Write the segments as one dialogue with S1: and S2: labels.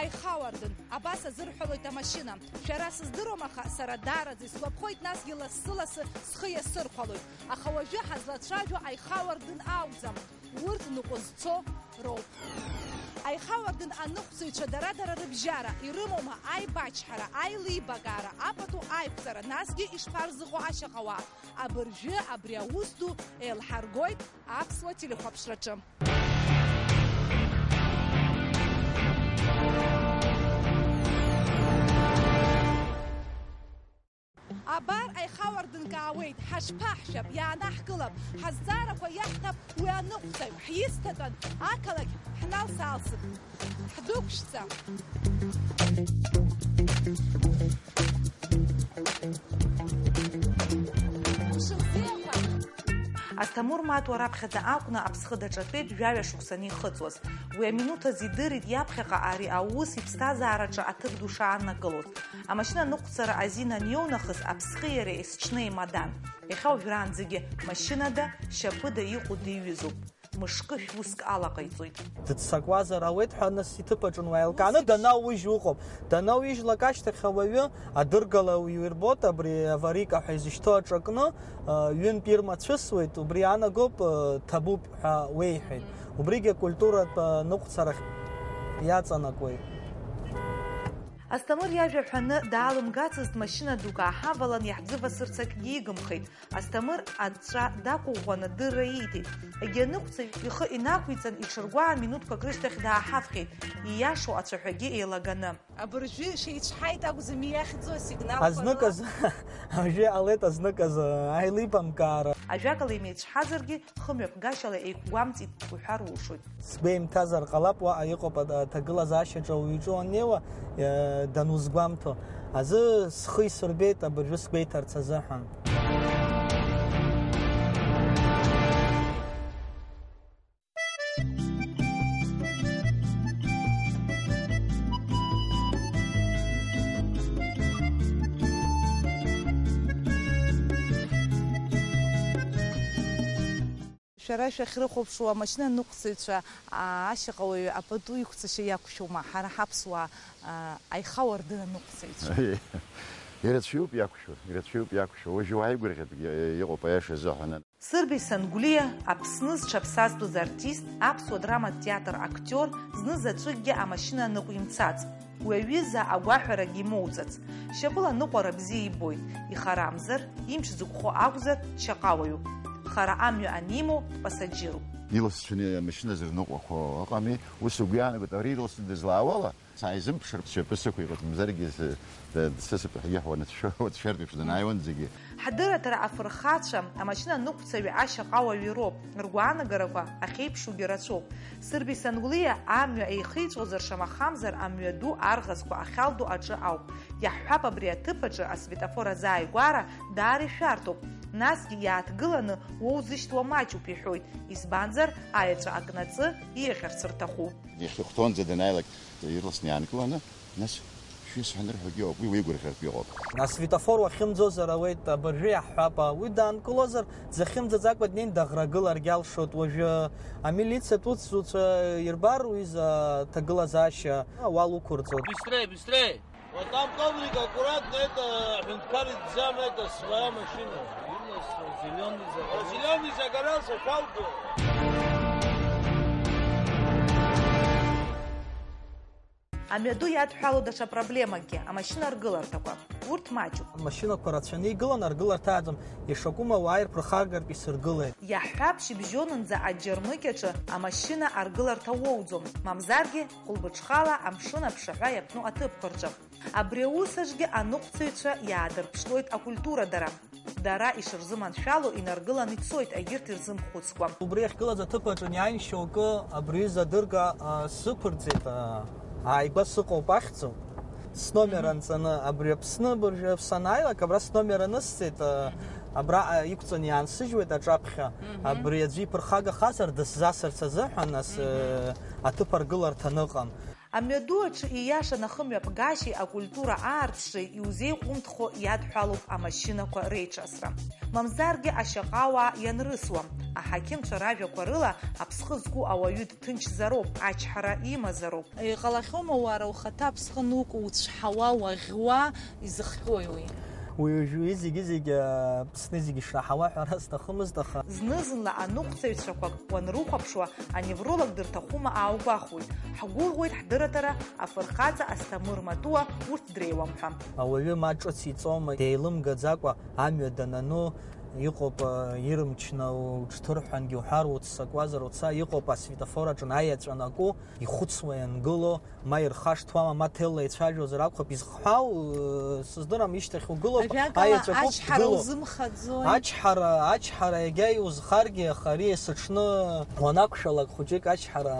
S1: аихауардын абас азырҳәалоит амашьына шәара сыздыруам аха сара даараӡа ислаԥхоит насгьы лассы-лассы схы иасырхәалоит аха уажәы ҳазлацәажәо аихауардын ауӡам урҭ ныҟәа зцо роуп аихауардын аныҟәцаҩцәа дара-дара рыбжьара ирымоума аибачҳара аилибагара апату аиқәҵара насгьы ишԥарзыҟо ашьаҟауаа абыржәы абри аус ду еилҳаргоит аԥсуа телехәаԥшраҿы ابر ای خاور دن کاوید حش پحشب یا یعنی نحکلب حزار خو و یا نقطه حیست دن آکلگ حنال سالس Астамурмат ворапхэда акна апсхыдачатве джавяшуксани хыцвас. Уя минута зидырит япхэка ари аус ипстазарача атыр душа анакылот. Амашина нуқсара азина неонахыс апсхыере исчны мадан. Эхау гранзиге машинада шапыда иқу дивизуп. مشکل و اسکالا قید زود.
S2: دید سکوا زراوید ها نسید تپجون وایل کانه داناویش وخوب. داناویش لکاشته خواهید در گلاوی ویروبوت برای آوریکا های زیشتا چکنه یون پیرمات شست زود بری برای آن نگوب تبوب ها ویهید. و برای گه کلتورت نقط سرخ بیاد زندگوید.
S1: Асҭамыр иажәа ҳәаны даалымгацызт машина дук ааҳавалан иаҳӡывасырц акгьы игымхеит. Асҭамыр аҵәҵәа дақәыӷәӷәан адырра ииҭеит. Агьаныҟәцаҩ ихы инақәиҵан иҽыргәаан минуҭқәак рышьҭахь дааҳавхьеит, ииашоу ацәаҳәагьы еилаганы. Абыржәы шеицәҳаит акәӡам ииахьӡо асигнал. Азныказ
S2: ажәы алеит азныказ э, аилибамкаара.
S1: Ажәакала имеицәҳазаргьы хымҩаԥгашьала еиқәгәамҵит уҳәар улшоит.
S2: Сгәеимҭазар ҟалап уаҟа иҟоуп аҭагылазаашьаҿы э, уҩҿы нева دنوزګوام تو از خوې سربېته بر جس بیتر څه هم
S1: ара шехрехопшуа машина нуқсыча ашиқауи апату иқсыша яқшума хара хапсуа айхаварды нуқсыча
S3: ერეთშიუპ იაკუშო ერეთშიუპ იაკუშო ოჟი ვაიგურიხეთ იყოპა ეშე ზოხანა
S1: სერბისან გულია აფსნის ჩაფსასდოს არტისტ აფსო დრამა თეატრ აქტიორ ზნზაწიგი ამაშინა ნოყიმცაც უევიზა აგვაჰრა გიმოუცაც შებულა ნოყარა ბზიიბოი იხარამზერ იმჩ ზუკხო აგზა ჩაყავიუ ხარ ამ ანიმო პასაჯირო
S3: ნილოს ჩენია მაშინაზე ნოყვა ხო აყამი უსი გვიანებით რიდოს დეზლავალა საიზმ შეფსე ქვიყოთ მზარგი და სესე ფიაჰონა შოუ შერდი ფუ დაიონ ზიგი
S1: ჰადერა ტრა აფურხაცა ამაშინა ნუკცევი აშა ყავა ევროპ რგვანა გარაკვა ახეიფშუ გერაცო სერბი სანგულია ამი ეხიწო ზერშამა ხამზერ ამიადუ არღასკო ახალდუ აჭა აუ яҳҳапа бриа тыпаҿы асветофор азааигәара даара ишәарҭоуп насгьы иааҭгыланы уоузышьҭуа маҷуп иҳәоит избанзар аеҵәа акнаҵы иеӷьарц рҭахуп
S3: иахьыхәҭонӡа данааилак ирласны иаанкыланы нас шәисҳәанырҳәогьы ауп уи уигәырӷьартә иҟоуп
S2: нас светофор уахьымӡозар ауеит абыржәы иаҳҳәап уи даанкылозар захьымӡаӡакәа днеин даӷрагылар гьалшоит уажәы э, амилициа туцуца ирбар э, уиза ҭагылазаашьа уал уқәырҵоит бистре бистре Вот там коврик аккуратно, это э, хинкарит взял, это своя машина. Зеленый загорался. А аргылар загорался, палку.
S1: Амҩаду иадҳәало даҽа проблемакгьы
S2: амашьына аргыларҭақәа урҭ маҷуп амашьынақәа рацәаны игылан аргыларҭа аӡам ишакәым ауаа ирԥырхагартә исыргылеит
S1: иаҳҳәап шьыбжьонынӡа аџьармыкь аҿы амашьына аргыларҭа уоуӡом мамзаргьы хәылбыҽхала амшын аԥшаҳәа иаԥну аҭыԥқәа рҿы абри аус аҿгьы аныҟәцаҩцәа иаадырԥшлоит акультура дара дара и ишырзыманшәало инаргылан ицоит егьырҭ ирзымхәыцкәа убри иахьгылаз аҭыԥаҿы иааин шьоукы абри
S2: дырга сықәырҵеит ааигәа сыҟоуп ахьӡуп сномер анҵаны абри аԥсны быржәы санааилак абра сномер анысҵеит абра иқәҵан иаансыжьуеит аҿаԥхьа абри аӡәы иԥырхагахазар дысзасырц азыҳәан нас аҭыԥ э, аргыларҭа аныҟан
S1: амҩаду аҿы ииаша нахымҩаԥгашьеи акультура аарцшеи иузеиҟәымҭхо иадҳәалоуп амашьынақәа реиҿасра мамзаргьы ашьаҟауаа ианрысуа аҳақьымцәа ражәақәа рыла аԥсхы зку ауаҩы дҭынчзароуп ачҳара имазароуп иҟалахьоума уара ухаҭа аԥсхы нуку уцәҳауа уаӷьуа изыхҟьои уи
S2: уи уажәы зегьы-зегьы Аԥсны зегьы ишраҳауа
S1: ҳәара зҭахымыз, аха зны-зынла аныҟәцаҩцәақәак уанрыхәаԥшуа аневролог дырҭахума ааугәахуеит. Ҳгәыӷуеит ҳдырратара афырхаҵа Асҭамыр Матуа урҭ дреиуам ҳәа.
S2: Ауаҩы маҿыц иҵома, деилымгаӡакәа амҩа данану, იყოფ ირმჩნაო ჩთორფანგი ჰარუცა კვაზროცა იყოფ ასვიტაფორა ჩონ აიეწანაკო იხუცვენ გლო მაერ ხაშთვამა მათელე ჩაჟოზ რაქოფ ის ხავ სძდორა მიშტეხო გლო აიეწაკო აჩჰარუზმხაძო აჩჰარა აჩჰარა ეგეიუზ ხარგი ხარი ესჩნო ვანაკშალა ხუჯი კაჩჰარა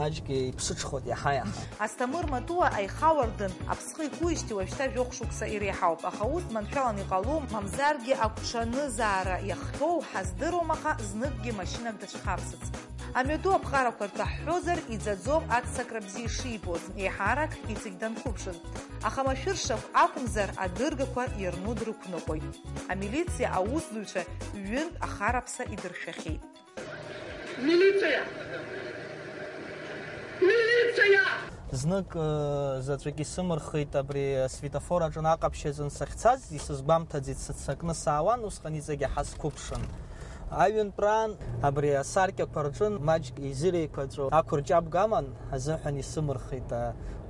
S2: маҷги псучхот яха яха
S1: астамырма туа айхавардын аԥсхы икуишти уажәшьҭа жәохә шықәса иреиҳауп аха ус маншәалан иҟалом мамзаргьы агәҽанызаара иахҭоу ҳаздыруам аха зныкгьы машинак дацәхарсыц амҩаду аԥҟарақәа рҿы ҳҳәозар иӡаӡом аццакра бзиа ишибоз еиҳарак иҵегь данқәыԥшын аха машәыршақә акәымзар адыргақәа ирну дрықәныҟәоит амилициа аусзуҩцәа ҩынтә ахараԥса идыршәахьеит милиция полиция!
S2: Знак за цвеки сымрхит абри светофора жон акапшезон сахцаз и сус бамтадзит сакна саван усханизаге хаскупшин. Айвен пран абри сарке парчун мач изире квадро акур чаб гаман азахан исымрхит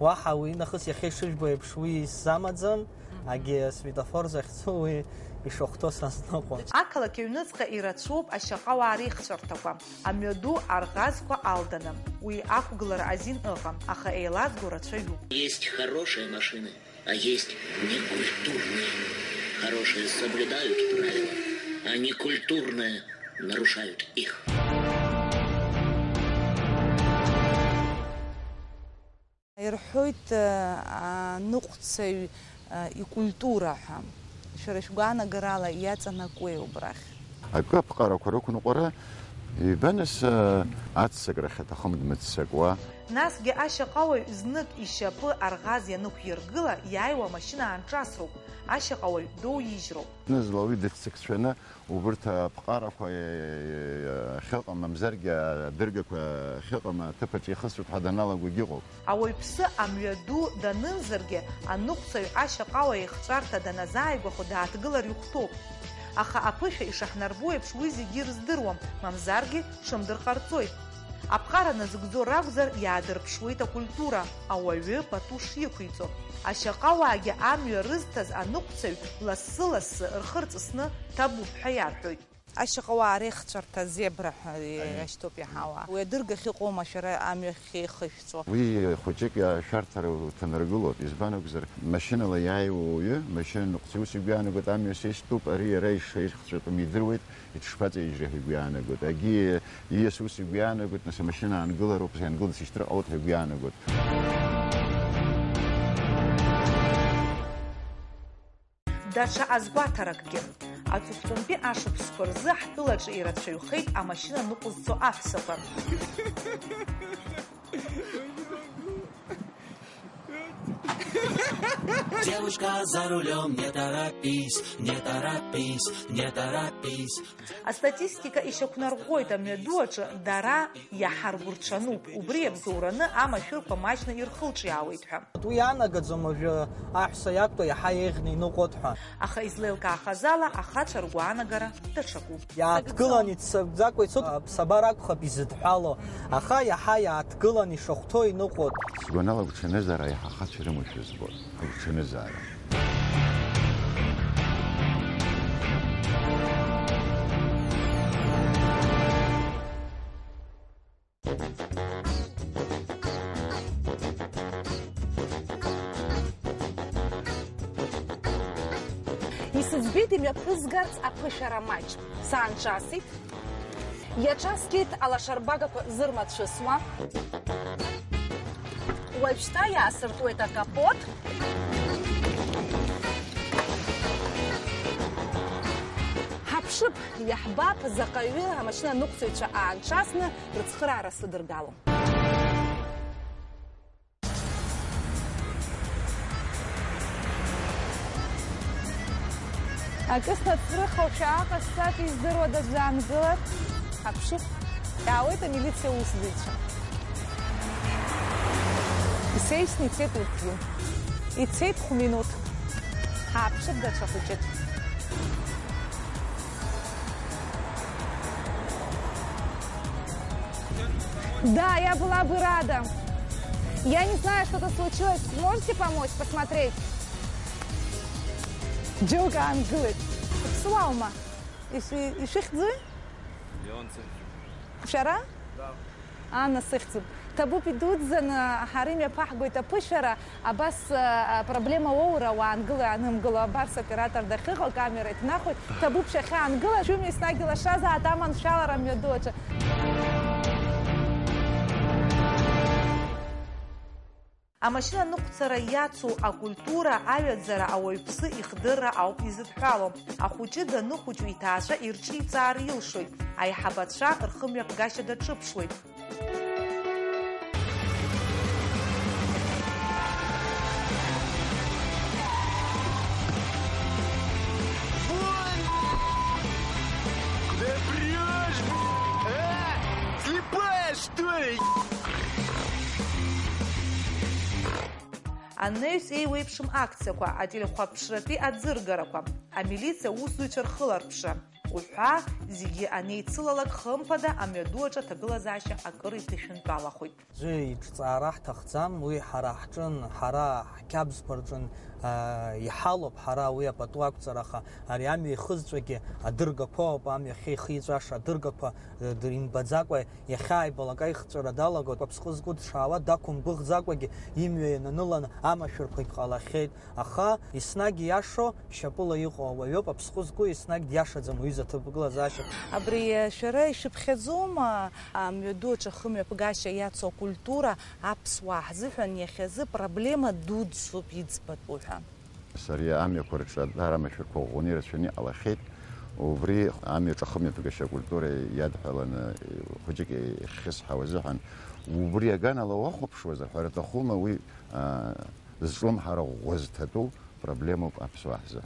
S2: ва хавина хыс яхешш бойбшуи самадзам аге светофор захцуи ишахто сасныҟәа.
S1: Ақалақь аҩныҵҟа ирацәоуп ашьаҟауаа реихцәарҭақәа, амҩаду арӷазқәа алданы. Уи ақәгылара азин ыҟам, аха еилазго рацәаҩуп.
S3: Есть хорошие машины, а есть некультурные. Хорошие соблюдают правила, а некультурные нарушают их.
S1: ирҳәоит э, а, ныҟәцаҩ э, икультура ҳәа შორეშ გვანაგრალა იაწნა კუე უბრახ
S3: აი გაფყარა ქო როქნო ყარა ვენეს э, ათ სეგრეხეთ ახომდმეც სეკვა
S1: ნასგე აშა ყავე ზნეთ იშაპი არღაზ ინუქ იერგილა იაივა მაშინა ანტრასრო აშა ყავე დო იჟრო
S3: ნეზლოვი დეცექსვენა უბრთ ფყარაქვა ხელყამა მზარგა დერგაქვა ხელყამა თფეჭი ხსრუ ფადანალაგი გიყო
S1: აოი ფსი ამიადუ და ნენზერგე ანუქსე აშა ყავე ხწარტა და ნაზაიგო ხო დაათგილარი ხტო Аха аԥышәа ишаҳнарбо еиԥш уи зегьы ирыздыруам, мамзаргьы шымдыр ҟарҵоит. Аԥҟара назыгӡо ракәзар иаадырԥшуеит акультура, ауаҩы пату шиқәиҵо. Ашьаҟауаагьы амҩа рызҭаз аныҟәцаҩ лассы-лассы рхы табу ҭабуп ашқова арехцорта зебра аштопи хава уедрга хиқома шара ами хихцо
S3: ви хучик я шартаро тенергуло избано гзер машинала яй уе машин нуқсиу сибиано гот ами сиштуп ари рейш хихцо мидрует ит шпати иже хибиано гот аги иесус сибиано гот на машина ангуларо пен гот сиштра аут хибиано гот
S1: даша азгватаракке აწუხთუნდი აშუფს ქორზე ახტილაჭი ირაცხი ხეთ ამაშინა ნუ ყუცო აქსაფა
S2: Девушка за рулем, не торопись, не торопись, не торопись.
S1: А статистика еще к норгой там я дочь, дара я харгурчану, убрев зураны, а машур помачно ирхылчи ауэйтха. Ту я нагадзома же ахсаяк, то я хаэгни, ну котха. Аха излэлка ахазала, аха чаргуанагара, тачаку.
S2: Я откылани, цакой цут, сабаракуха бизитхало, аха я хая откылани, шохтой, ну кот.
S3: Сгоналагу ченезара, я хаха чарему шизбор. Schöne Sache.
S1: Исызбедемя пызгарц апышара матч. Сан часит. Я час кит ала шарбага зырмат шысма. лайфстайл, аз сортуета капот. Хапшып, яхбаб, закайви, амашна нуксуича аанчасна, ръцхрара съдъргалом. акысҭа ацрыхо ҽаак астат издыруа даӡәаангылар, ҳаԥшып, иаауеит е, амилициа усзуҩцәа. Исеисны ицеит урҭгьы, ицеит хә-минуҭ, ҳааԥшып даҽа хәыҷык. Да, я была бы рада. Я не знаю, что-то случилось. Можете помочь посмотреть? Joke, I'm good. Слаума. Ишихдзы? Леон Леонцы. Вчера? Да. Анна Сыхцев. табупи дудзан харими пахгойта пышара абас э, проблема оура ва англы анымгыла барс оператор да хыго камерет нахуй табуп шаха англы чуми снагила шаза атаман шалара мё доча Амашина нуқцара яцу акультура авиадзара ауаҩԥсы ихдырра ауп изыдҳәало. Ахуҷы даныхуҷу иҭаацәа ирҽеиҵаар илшоит, аиҳабацәа рхымҩаԥгашьа даҿыԥшуеит, ანეს ეუებშმ აქცეკვა ადილე ხვაფშრეთი აძირგარაკვა ამილიცე უსუჩერ ხლარფშა ҳа зиги анеицлалак хымфада амьядуача тагылазаша акыр итишинтвалахуйт
S2: зи итцарах тахцам уи хара хчын хара хкабс порчын ихалоп хара уи апатуак цараха ари ами хызцвеки адыргаква оп ами хи хицаша адыргаква э, дримбадзаква яхай балака ихцра далагот апсхызгут шава дакум бугзаквеги имве нанылан амашурпык қалахет аха иснаги яшо шапула иқо ва ёп апсхызгу иснаг яшадзам уиза затоглазаша
S1: абри шара ишпхезума амдуча хмя пгаша яцо культура апсва хзыхан яхзы проблема дудсу пицпатуха
S3: сария амякорекса дарамешер когонирашни алахет ვრი ამი ოჯახმი ფიგეშა კულტურა იადფალან ხუჯი ხის ჰავაზუჰან ვრი განალა ვახუფშვა ზა ფარატა ხუმა ვი ზლომ ჰარა ღვაზთა თუ პრობლემო აფსვა ზა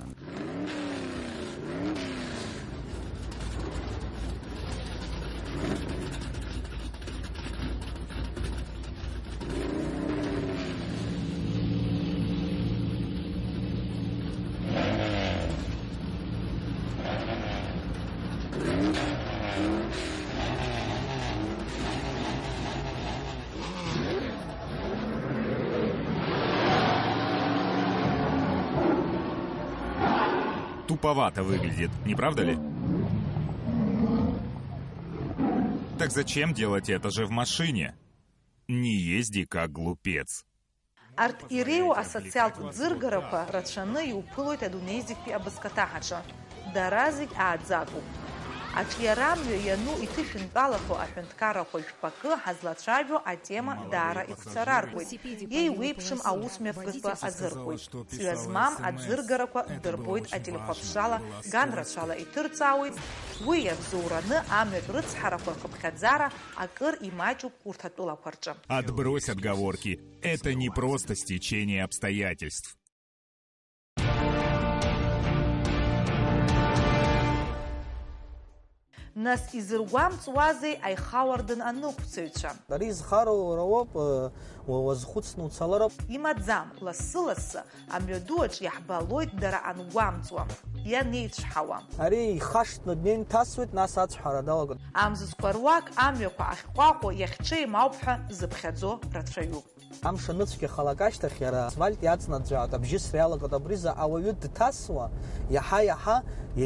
S3: глуповато выглядит, не правда ли? Так зачем делать это же в машине?
S1: Не езди как глупец. Арт Ирео асоциалт дзыргарапа рацшаны и уплоит адунейзик пи абаскатахача. Даразик адзаку яну и Ацәиарамҩа иану иҭышәынтәалақәо аҳәынҭқарақәа шәпакы ҳазлацәажәо атема даара игәцараркуеит, еиуеиԥшым аусмҩаԥгатәы азыркуеит. Ҵҩа змам аӡыргарақәа дырбоит ателехәаԥшала, ганрашала и иҭырҵаауеит, уи иабзоураны амҩатә рыцҳарақәа рхыԥхьаӡара акыр и мачу куртатула рҿы.
S2: Отбрось отговорки. Это не просто стечение обстоятельств.
S1: нас изыргуамцуазеи аихауардын аныхәцаҩцәа ари изхароу рауоуп уазхәыцны уцалароуп имаӡам лассы-лассы амҩаду аҿ иаҳбалоит дара ангәамҵуа ианеицәҳауа ари ихашҭны днеин
S2: ҭасуеит нас ацәҳара далагон
S1: амзызқәа руак амҩақәа ахьҟәаҟәо иахьҽеим ауп ҳәа
S2: зыԥхьаӡо рацәаҩуп ამ შემოწკე ხალაკაშტახი არა ზვალტი აცნა ძრა და ბჟის რეალაკა და ბრიზა ავევი დთასვა იაჰა იაჰა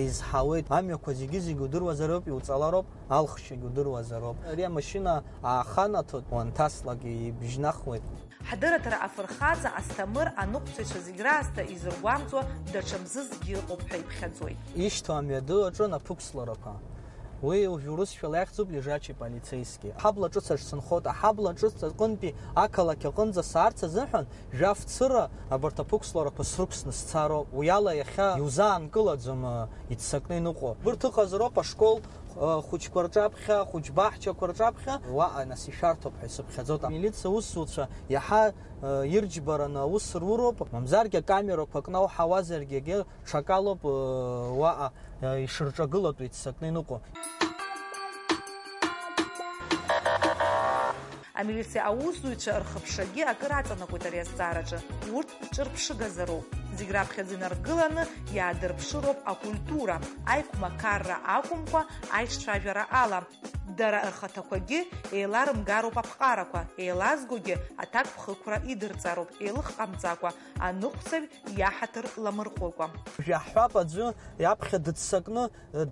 S2: ეს ჰავე ამი ოქოჯიგიზი გუდურვაზაროპი უწალარო ალხში გუდურვაზაროპ რია მაშინა ახანათო ვანთასლაგი ბჟნახვეთ
S1: ჰადრათ რა აფრხაცა ასტამურ ანუქცეშა ზიგრასტა იზურგვამწო დაჩამზის გიყოფ ხეიფხაძოი
S2: იშთო ამია დო ჯონა ფუქსლოროკა ой ужурус шлехцу ближачи полицейски хабла чуца шсынхота хабла чуца гонпи акала кегонза сарца зыхан жафцыра абарта пукслора пасрукснас царо уяла яха юзан кыладжама ицакны нуқо бурты қазропа школ ხუჩ კვარჭაფხა ხუჩ ბაჰჭა კვარჭაფხა ვა ანასი შარტო ფესფხა ზოთა მილიცა უსუცა იჰა ირჯბარანა უსრუროპ მამზარგე კამერო ქვეკნაო ჰავაზერგე გე შაკალო ვა ი შრჭაგლოტვით საკნინუყო
S1: амилициа аусзуҩцәа рхыԥшагьы акыр аҵанакуеит ари азҵаараҿы урҭ ҿырԥшыгазароуп зегь раԥхьаӡа инаргыланы иаадырԥшыроуп акультура аиқәмақарра акәымкәа аиҿцәажәара ала дара рхаҭақәагьы еиларымгароуп аԥҟарақәа еилазгогьы аҭак ԥхықәра идырҵароуп еилыхҟамҵакәа аныҟәцаҩ иаҳаҭыр ламырҟәыкәа
S2: жәаҳҳәап аӡәы иаԥхьа дыццакны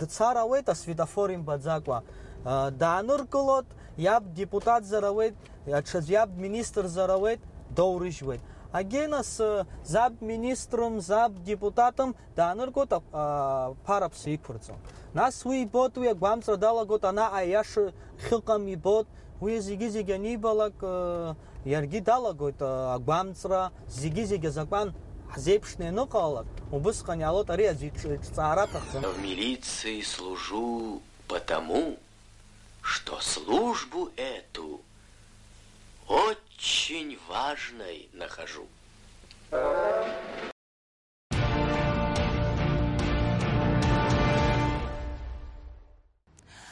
S2: дцар ауеит асветофор имбаӡакәа Э, даныр кылот яб депутат заравет э, яб министр заравет доурышвет агена с э, зап министром зап депутатом даныр кот парапс иқвырцон нас уи бот уи гвамцра далагот ана аяш хилкам ибот уи зиги зиги анибалак ярги далагот агвамцра зиги зиги закван ҳзеиԥшны ианыҟалалак ну убысҟан иаалот ари аӡә ҿҵаара в милиции служу
S3: потому что службу эту очень важной нахожу.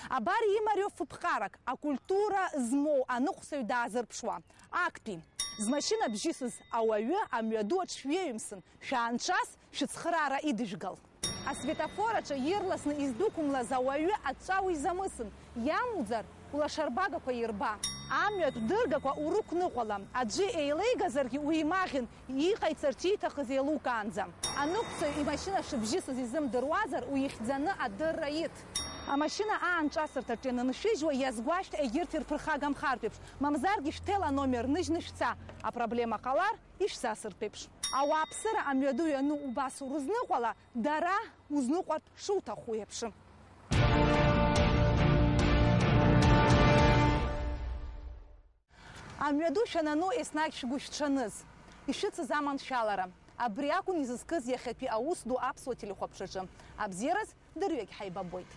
S1: Абар имарио фыпхарак, а культура змо, а ну хусаюда азырпшуа. Акпи. Змашина бжисыз, а уаҩы амҩаду аҽшәеҩымсын, шәаанцәас шәыцхыраара идыжәгал. светофорача асветофор аҿы ирласны издәықәымлаз ауаҩы аҵәа уизамысын иамуӡар улашарбагақәа ирба амҩатә дыргақәа урықәныҟәала аӡәы еилеигазаргьы уимаӷьын иҟаиҵарц и машина аныҟәцаҩ имашьына шыбжьысыз изымдыруазар уихьӡаны а ит амашьына аанҿасырҭаҿ ианыншәыжьуа иазгәашьҭ егьырҭ ирԥырхагамхартә еиԥш мамзаргьы тела номер ныжьны а проблема қалар ишәсасыртә еиԥш ауааԥсыра амҩаду иану убас урызныҟәала дара узныҟәартә шуҭаху еиԥшым амҩаду шәанану еснагь шәгәы шәҽаныз ишәыцыз аманшәалара абри акәын изызкыз иахьатәи аус ду аԥсуа телехәаԥшаҿы абзиараз дырҩегь ҳаибабоит